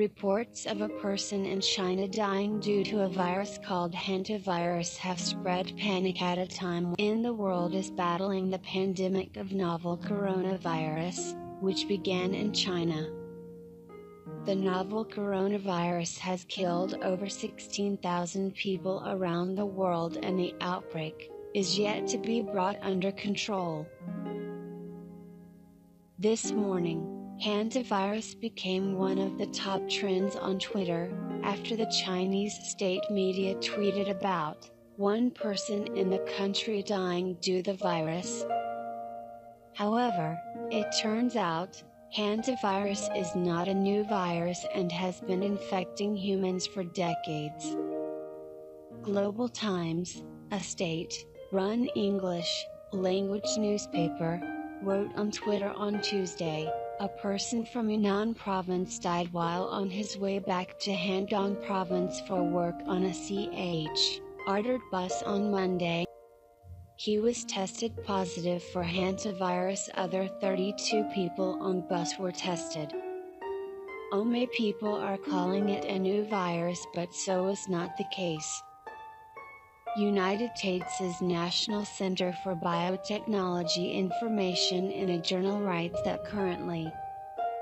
Reports of a person in China dying due to a virus called hantavirus have spread panic at a time when the world is battling the pandemic of novel coronavirus, which began in China. The novel coronavirus has killed over 16,000 people around the world and the outbreak is yet to be brought under control. This morning, Hantavirus became one of the top trends on Twitter, after the Chinese state media tweeted about one person in the country dying due to the virus. However, it turns out, hantavirus is not a new virus and has been infecting humans for decades. Global Times, a state-run English language newspaper, wrote on Twitter on Tuesday, a person from Yunnan province died while on his way back to Shandong province for work on a CH ordered bus on Monday. He was tested positive for hantavirus other 32 people on bus were tested. Ome people are calling it a new virus but so is not the case. United States' National Center for Biotechnology information in a journal writes that currently,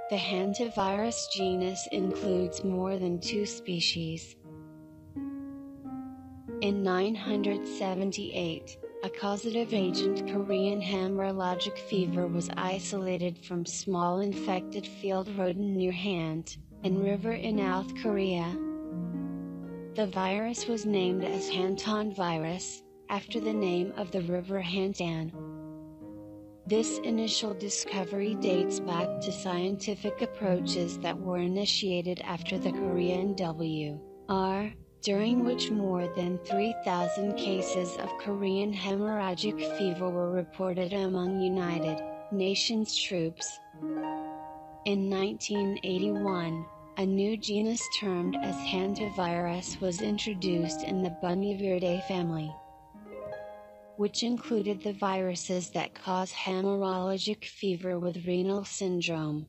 the hantavirus genus includes more than two species. In 978, a causative agent Korean hemorrhagic fever was isolated from small infected field rodent near Hant, and river in South Korea, the virus was named as Hantan virus, after the name of the river Hantan. This initial discovery dates back to scientific approaches that were initiated after the Korean War, during which more than 3,000 cases of Korean hemorrhagic fever were reported among United Nations troops. In 1981, a new genus termed as hantavirus was introduced in the Bunyaviridae family, which included the viruses that cause hemorrhagic fever with renal syndrome.